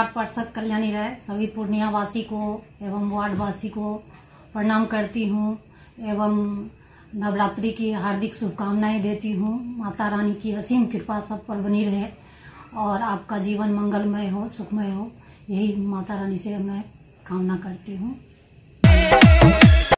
Ward पार्षद कल्याणी राय सभी पूर्णिया वासी को एवं वार्ड वासी को प्रणाम करती हूँ एवं नवरात्रि की हार्दिक शुभकामनाएँ देती हूँ। माता रानी की असीम कृपा सब पर बनी रहे और आपका जीवन मंगलमय हो, सुखमय हो। यही माता रानी से मैं कामना करती हूँ।